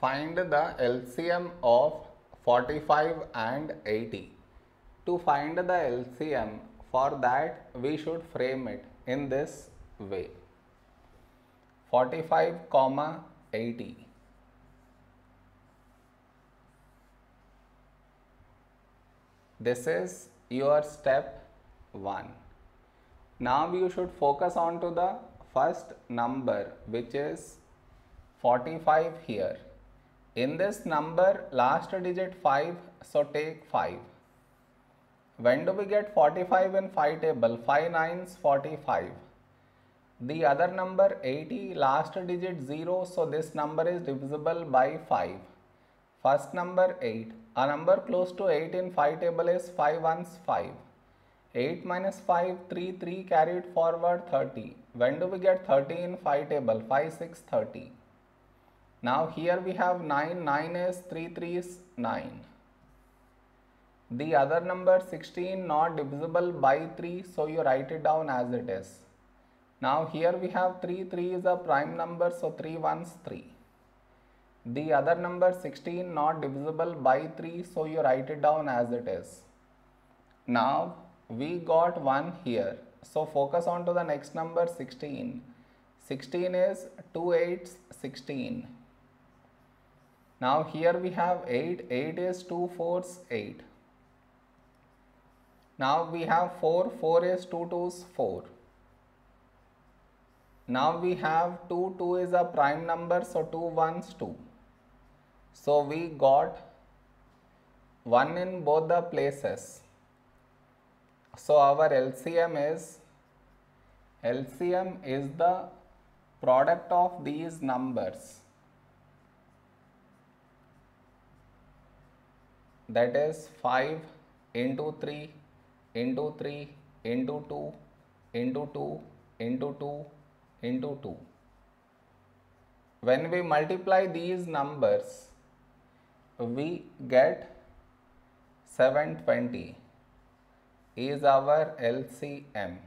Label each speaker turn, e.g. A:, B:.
A: Find the LCM of 45 and 80. To find the LCM, for that we should frame it in this way 45 comma 80. This is your step 1. Now you should focus on to the first number which is 45 here. In this number last digit 5 so take 5. When do we get 45 in 5 table? 5 nines 45. The other number 80 last digit 0 so this number is divisible by 5. First number 8. A number close to 8 in 5 table is 5 ones 5. 8 minus 5 3 3 carried forward 30. When do we get 30 in 5 table? 5 6 30. Now here we have 9, 9 is 3 3 is 9. The other number 16 not divisible by 3 so you write it down as it is. Now here we have 3, 3 is a prime number so 3 ones 3. The other number 16 not divisible by 3 so you write it down as it is. Now we got 1 here so focus on to the next number 16. 16 is 2 8s 16. Now here we have 8, 8 is 2 4s 8. Now we have 4, 4 is 2 2s 4. Now we have 2, 2 is a prime number so 2 ones 2. So we got 1 in both the places. So our LCM is LCM is the product of these numbers. That is 5 into 3 into 3 into 2 into 2 into 2 into 2. When we multiply these numbers, we get 720 is our LCM.